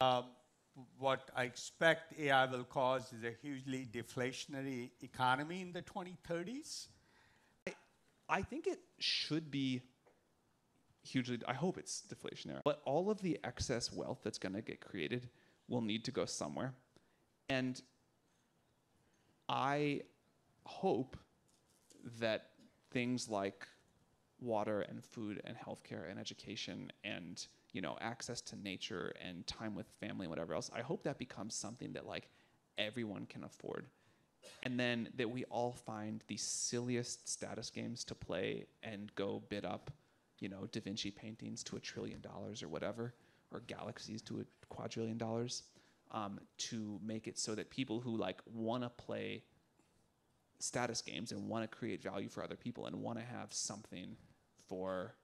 Um, what I expect AI will cause is a hugely deflationary economy in the 2030s. I think it should be hugely, I hope it's deflationary. But all of the excess wealth that's going to get created will need to go somewhere. And I hope that things like water and food and healthcare and education and you know access to nature and time with family and whatever else i hope that becomes something that like everyone can afford. And then that we all find the silliest status games to play and go bid up you know da vinci paintings to a trillion dollars or whatever or galaxies to a quadrillion dollars um, to make it so that people who like want to play status games and want to create value for other people and want to have something for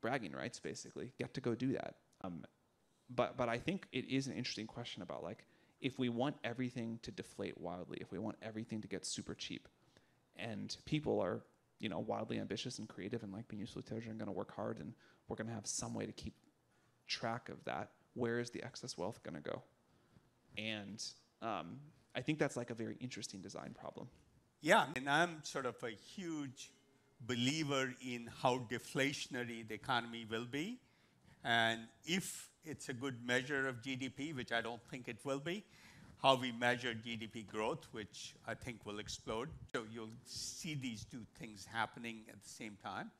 bragging rights basically get to go do that. Um, but but i think it is an interesting question about like if we want everything to deflate wildly if we want everything to get super cheap and people are you know wildly ambitious and creative and like being useful to and going to work hard and we're going to have some way to keep track of that where is the excess wealth going to go? And um, i think that's like a very interesting design problem yeah, and I'm sort of a huge believer in how deflationary the economy will be. And if it's a good measure of GDP, which I don't think it will be, how we measure GDP growth, which I think will explode. So you'll see these two things happening at the same time.